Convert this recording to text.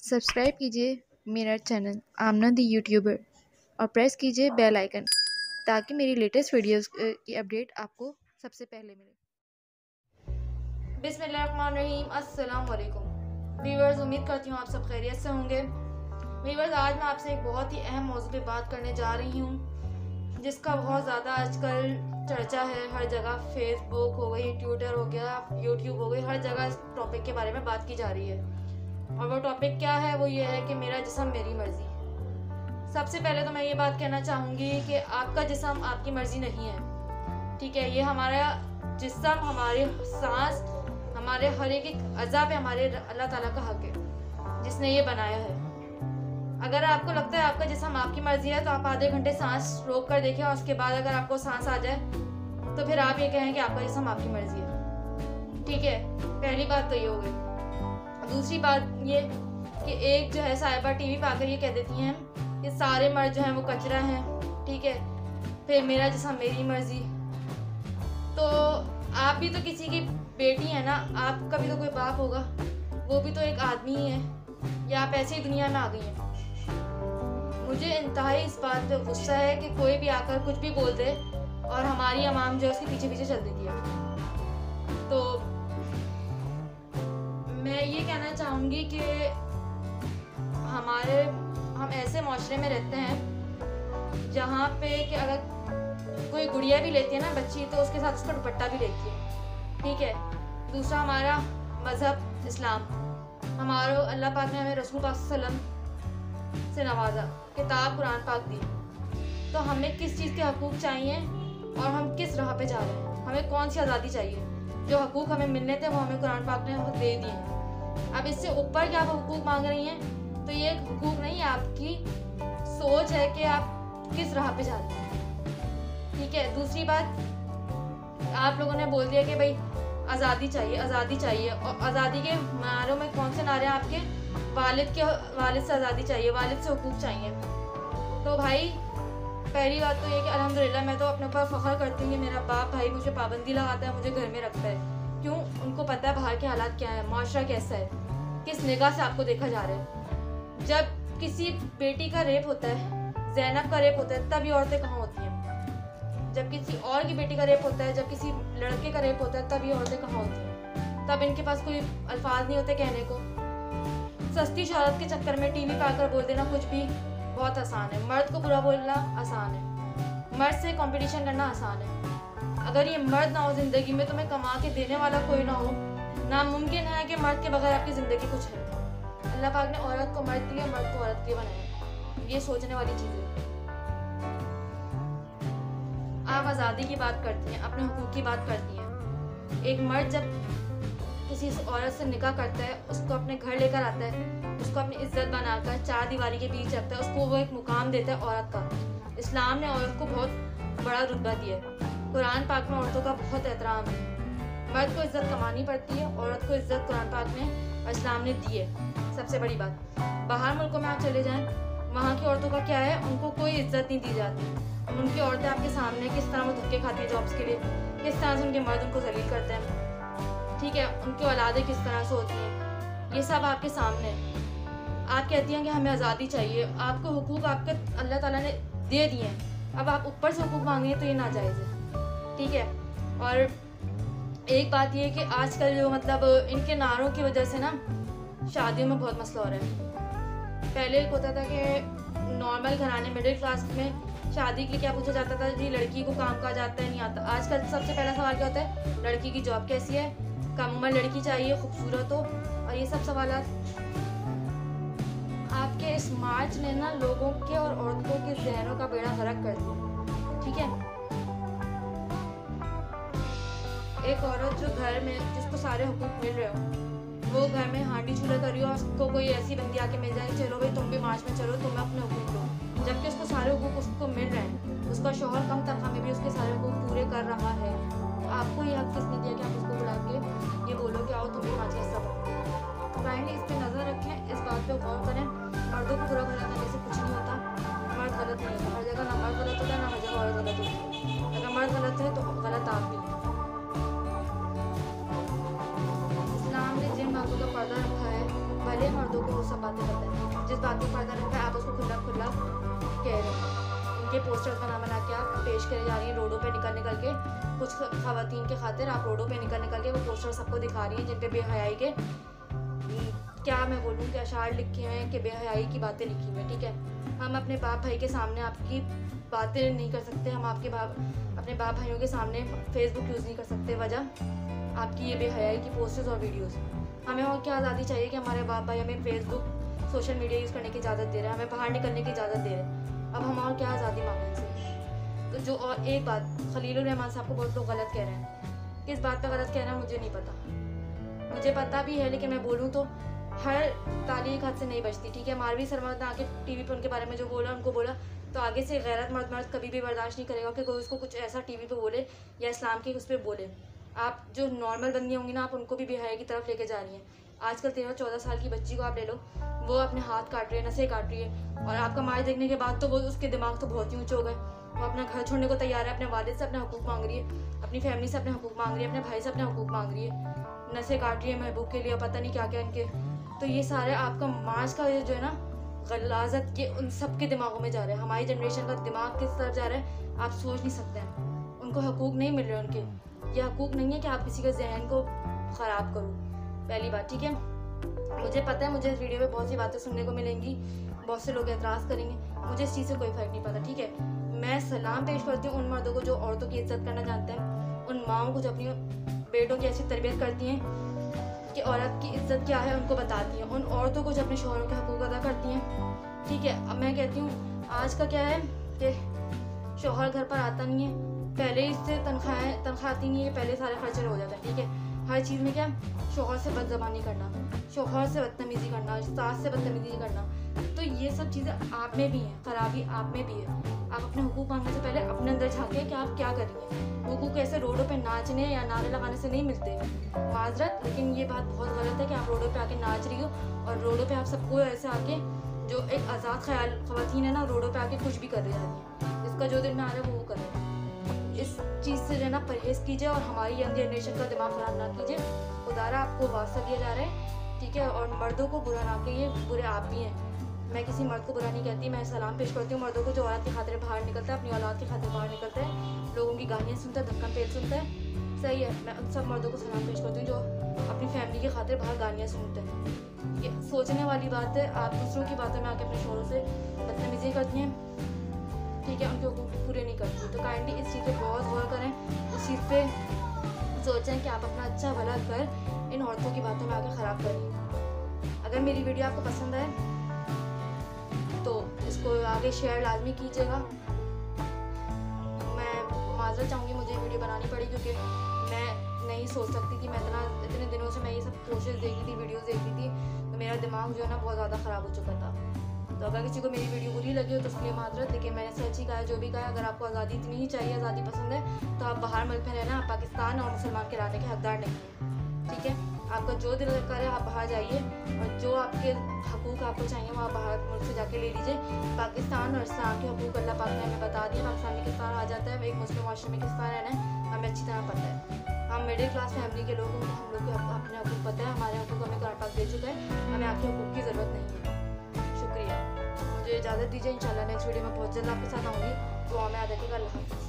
Subscribe कीजिए मेरा channel Aamna the YouTuber और प्रेस कीजिए बेल आइकन ताकि मेरी लेटेस्ट वीडियोस की अपडेट आपको सबसे पहले मिले। बिसमीम अस्सलाम वालेकुम वीवर्स उम्मीद करती हूँ आप सब खैरियत से होंगे। वीवर्स आज मैं आपसे एक बहुत ही अहम मौजू पे बात करने जा रही हूँ, जिसका बहुत ज़्यादा आजकल चर्चा है। हर जगह फेसबुक हो गई ट्विटर हो गया यूट्यूब हो गई, हर जगह इस टॉपिक के बारे में बात की जा रही है। और वो टॉपिक क्या है, वो ये है कि मेरा जिसम मेरी मर्ज़ी। सबसे पहले तो मैं ये बात कहना चाहूँगी कि आपका जिसम आपकी मर्ज़ी नहीं है। ठीक है, ये हमारा जिसम, हमारे सांस, हमारे हर एक अज़ा पे हमारे अल्लाह ताला का हक है, जिसने ये बनाया है। अगर आपको लगता है आपका जिसम आपकी मर्ज़ी है तो आप आधे घंटे सांस रोक कर देखें और उसके बाद अगर आपको सांस आ जाए तो फिर आप ये कहें कि आपका जिसम आपकी मर्ज़ी है। ठीक है, पहली बात तो ये हो गई। दूसरी बात ये कि एक जो है साहिबा टीवी पे आकर ये कह देती हैं कि सारे मर्द जो हैं वो कचरा हैं, ठीक है? फिर मेरा जैसा मेरी मर्ज़ी। तो आप भी तो किसी की बेटी है ना, आपका भी तो कोई बाप होगा, वो भी तो एक आदमी ही है, या आप ऐसे ही दुनिया में आ गई हैं। मुझे इंतहाई इस बात पे गुस्सा है कि कोई भी आकर कुछ भी बोल दे और हमारी अमाम जो है उसके पीछे पीछे चल देती है। तो मैं ये कहना चाहूँगी कि हमारे, हम ऐसे माशरे में रहते हैं जहाँ पे कि अगर कोई गुड़िया भी लेती है ना बच्ची तो उसके साथ उसका दुपट्टा भी लेती है। ठीक है? दूसरा हमारा मज़हब, इस्लाम। हमारो अल्लाह पाक ने हमें रसूल पाक सल्लम से नवाजा, किताब, कुरान पाक दी। तो हमें किस चीज़ के हकूक़ चाहिए और हम किस राह पे जा रहे हैं? हमें कौन सी आज़ादी चाहिए? जो हकूक़ हमें मिलने थे, वो हमें कुरान पाक ने दे दिए। हैं अब इससे ऊपर क्या आप हुकूक मांग रही हैं? तो ये हुकूक नहीं है आपकी सोच है कि आप किस राह पे जा रहे हैं। ठीक है, दूसरी बात, आप लोगों ने बोल दिया कि भाई, आज़ादी चाहिए आज़ादी चाहिए। और आज़ादी के नारों में कौन से नारे हैं आपके? वालिद के, वालिद से आज़ादी चाहिए, वालिद से हुकूक चाहिए। तो भाई, पहली बात तो ये कि अल्हम्दुलिल्लाह, मैं तो अपने ऊपर फ़ख्र करती हूँ कि मेरा बाप भाई मुझे पाबंदी लगाता है, मुझे घर में रखता है। क्यों? उनको पता है बाहर के हालात क्या है, माशरा कैसा है? किस निगाह से आपको देखा जा रहा है? जब किसी बेटी का रेप होता है, जैनब का रेप होता है, तभी औरतें कहाँ होती हैं? जब किसी और की बेटी का रेप होता है, जब किसी लड़के का रेप होता है, तभी औरतें कहाँ होती हैं? तब इनके पास कोई अल्फाज नहीं होते कहने को। सस्ती शहरत के चक्कर में टीवी पे आकर बोल देना कुछ भी बहुत आसान है। मर्द को बुरा बोलना आसान है। मर्द से कंपटीशन करना आसान है। अगर ये मर्द ना हो ज़िंदगी में तो मैं कमा के देने वाला कोई ना हो। नामुमकिन है कि मर्द के बगैर आपकी ज़िंदगी कुछ है। अल्लाह पाक ने औरत को मर्द दिया मर्द को औरत के बनाया। ये सोचने वाली चीज़ है। आप आज़ादी की बात करती हैं, अपने हकूक़ की बात करती हैं। एक मर्द जब किसी औरत से निकाह करता है, उसको अपने घर लेकर आता है, उसको अपनी इज़्ज़त बनाकर चार दीवारी के बीच रखता है, उसको वो एक मुकाम देता है औरत का। इस्लाम ने औरत को बहुत बड़ा रुतबा दिया है। कुरान पाक में औरतों का बहुत एहतराम है। मर्द को इज़्ज़त कमानी पड़ती है औरत को इज़्ज़त कुरान पाक ने और इस्लाम ने दी है। सबसे बड़ी बात, बाहर मुल्कों में आप चले जाएँ, वहाँ की औरतों का क्या है? उनको कोई इज़्ज़त नहीं दी जाती। उनकी औरतें आपके सामने किस तरह वो धक्के खाती हैं जॉब्स के लिए? किस तरह से उनके मर्द उनको जलील करते हैं? ठीक है, उनकी औलादें किस तरह से होती हैं? ये सब आपके सामने आप कहती हैं कि हमें आज़ादी चाहिए। आपको हुकूक आपके अल्लाह ताला ने दे दिए हैं। अब आप ऊपर से हुकूक मांगे तो ये नाजायज़ है। ठीक है? और एक बात ये कि आजकल जो मतलब इनके नारों की वजह से ना शादियों में बहुत मसला हो रहा है। पहले एक होता था कि नॉर्मल घराने मिडिल क्लास में शादी के लिए क्या पूछा जाता था? जी, लड़की को काम कहा जाता है नहीं आता। आजकल सबसे पहला सवाल क्या होता है? लड़की की जॉब कैसी है? कम उम्र लड़की चाहिए, खूबसूरत हो? और ये सब सवाल आपके इस मार्च ने ना लोगों के और औरतों के जहनों का बेड़ा गर्क कर दिया। ठीक है? एक औरत जो घर में, जिसको सारे हुकूक मिल रहे हो, वो घर में हांडी चूल्हा कर हो उसको कोई ऐसी बंदी आके मिल जाए, चलो भाई तुम भी मार्च में चलो तुम्हें अपने हुकूक लो। जबकि उसको सारे हुकूक उसको मिल रहे हैं। उसका शोहर कम तनख्वाह में भी उसके सारे हुकूक पूरे कर रहा है। तो आपको ये हक किसने दिया कि आप उसको बुला के ये बोलो कि आओ तुम भी मार्च का हिस्सा तो इस पर नज़र रखें, इस बात पर गौर करें। मर्दों को पूरा भला करने से कुछ नहीं होता। मर्द गलत नहीं हर जगह ना मर्द गलत होता है ना हर जगह औरत गलत होती। है अगर मर्द गलत है तो गलत आप भी पर्दा रखा है। भले मर्दों को वो सब बातें करता है जिस बात पर पर्दा रखा है, आप उसको खुला खुला कह रहे हैं उनके पोस्टर्स बना बना के आप पेश करे जा रही हैं, रोडों पे निकल निकल के। कुछ खातन के खातिर आप रोडों पे निकल निकल के वो पोस्टर सबको दिखा रही हैं जिन पर बेहयाई के क्या मैं बोलूँ कि अशार लिखे हैं कि बेहयाई की बातें लिखी हुई ठीक है? हम अपने बाप भाई के सामने आपकी बातें नहीं कर सकते, हम आपके बाप, अपने बाप भाइयों के सामने फेसबुक यूज़ नहीं कर सकते। वजह आपकी ये बेहयाई की पोस्टर्स और वीडियोस हमें और क्या आज़ादी चाहिए कि हमारे बाप भाई हमें फेसबुक सोशल मीडिया यूज़ करने की इजाज़त दे रहे हैं, हमें बाहर निकलने की इजाज़त दे रहे हैं। अब हम और क्या आज़ादी मांगें इनसे? तो जो और एक बात खलील रहमान साहब को बहुत लोग गलत कह रहे हैं। किस बात पर गलत कह रहे हैं, मुझे नहीं पता। मुझे पता भी है, लेकिन मैं बोलूँ तो हर ताली एक हाथ से नहीं बचती, ठीक है? मारवी शर्मा ने आके टीवी पे उनके बारे में जो बोला, उनको बोला तो आगे से गैरत मर्द मर्द कभी भी बर्दाश्त नहीं करेगा कि कोई उसको कुछ ऐसा टीवी पे बोले या इस्लाम के उस पर बोले। आप जो नॉर्मल बंदी होंगी ना, आप उनको भी बिहार की तरफ़ लेके जा रही हैं। आजकल तेरह चौदह साल की बच्ची को आप ले लो। वो अपने हाथ काट रही है नशे काट रही है। और आपका मार देखने के बाद तो वो उसके दिमाग तो बहुत ही ऊँचे हो गए। वो अपना घर छोड़ने को तैयार है, अपने वालिद से अपने हकूक मांग रही है। अपनी फैमिली से अपने हकूक मांग रही है, अपने भाई से अपने हकूक मांग रही है। नशे काट रही है महबूब के लिए पता नहीं क्या क्या इनके। तो ये सारे आपका मार्च का जो है ना, गलाजत के उन सब के दिमागों में जा रहे हैं। हमारी जनरेशन का दिमाग किस तरफ़ जा रहा है, आप सोच नहीं सकते हैं। उनको हकूक नहीं मिल रहे उनके। ये हकूक नहीं है कि आप किसी के जहन को ख़राब करो। पहली बात, ठीक है? मुझे पता है, मुझे इस वीडियो में बहुत सी बातें सुनने को मिलेंगी। बहुत से लोग एतराज़ करेंगे। मुझे इस चीज़ से कोई फ़र्क नहीं पड़ता, ठीक है? मैं सलाम पेश करती हूँ उन मर्दों को जो औरतों की इज़्ज़त करना जानते हैं। उन माओं को जो अपनी बेटों की ऐसी तरबियत करती हैं, कि औरत की इज़्ज़त क्या है, उनको बताती हैं। उन औरतों को जो अपने शोहरों के हकूक अदा करती हैं, ठीक है? अब मैं कहती हूँ, आज का क्या है कि शोहर घर पर आता नहीं है। पहले इससे तनख्वाहें तनख्वाह आती नहीं है, पहले सारे खर्चे हो जाते हैं, ठीक है? हर चीज़ में क्या शोहर से बदजबानी करना। शोहर से बदतमीज़ी करना, सास से बदतमीज़ी करना। तो ये सब चीज़ें आप में भी हैं, खराबी आप में भी है। आप अपने हुकूक मांगने से पहले अपने अंदर झाँके कि आप क्या करेंगे हुकूक ऐसे रोडों पे नाचने या नारे लगाने से नहीं मिलते। माजरत, लेकिन ये बात बहुत गलत है कि आप रोडों पे आके नाच रही हो और रोडों पे आप सबको ऐसे आके जो एक आज़ाद ख्याल खवतिन है ना, रोडों पे आके कुछ भी कर रही है। जिसका जो दिन में आ रहा है, वो करें। इस चीज़ से जो है ना, परहेज़ कीजिए और हमारी यंग जनरेशन का दिमाग ख़राब ना कीजिए। उदारा आपको वास्ता दिया जा रहा है, ठीक है? और मर्दों को बुरा ना कहिए, बुरे आप भी हैं। मैं किसी मर्द को बुरा नहीं कहती, मैं सलाम पेश करती हूँ। मर्दों को जो औरत की खातिर बाहर निकलता है, अपनी औलाद की खातिर बाहर निकलता है। लोगों की गालियाँ सुनता है, धक्का पेल सुनता है। सही है, मैं उन सब मर्दों को सलाम पेश करती हूँ, जो अपनी फैमिली की खातिर बाहर गालियाँ सुनते हैं। ये सोचने वाली बात है, आप दूसरों की बातों में आके अपने शोरों से बदतमीजी करती हैं। ठीक है, उनके हकूक पूरे नहीं करती। तो काइंडली इस चीज़ पर बहुत गौर करें। उस चीज़ पर सोचें कि आप अपना अच्छा भला कर, इन औरतों की बातों में आके ख़राब करिए अगर मेरी वीडियो आपको पसंद आए तो इसको आगे शेयर लाजमी कीजिएगा। मैं माजरत चाहूँगी मुझे वीडियो बनानी पड़ी, क्योंकि मैं नहीं सोच सकती थी मैं इतना, इतने दिनों से मैं ये सब कोशिश देखी थी, वीडियोस देखी थी तो मेरा दिमाग जो है ना बहुत ज़्यादा ख़राब हो चुका था। तो अगर किसी को मेरी वीडियो बुरी लगी हो तो इसलिए माजरत लेकिन मैंने सच ही कहा जो भी कहा, अगर आपको आज़ादी इतनी ही चाहिए, आज़ादी पसंद है तो आप बाहर मुल्क में रहना, आप पाकिस्तान और मुसलमान के रहने के हकदार नहीं हैं। ठीक है? आपका जो दिल करे आप बाहर जाइए और जो आपके हकूक़ आपको चाहिए वहाँ बाहर मुल्क से जाके ले लीजिए। पाकिस्तान और इस्लाम के हकूक़ अल्लाह पाक ने हमें बता दिए पाकिस्तान में किस तरह आ जाता है, एक मुस्लिम माशरे में किस तरह रहना है, हमें अच्छी तरह पता है। हम मिडिल क्लास फैमिली के लोग हैं हम लोग अपने हकूक़ पता है, हमारे हकूक़ हमें कुरान पाक दे चुका है, हमें आपके हकूक़ की ज़रूरत नहीं है। मुझे इजाज़त दीजिए, इंशाल्लाह नेक्स्ट वीडियो में बहुत जल्द आपके साथ आऊँगी दुआ में याद रखिएगा अल्लाह हाफिज़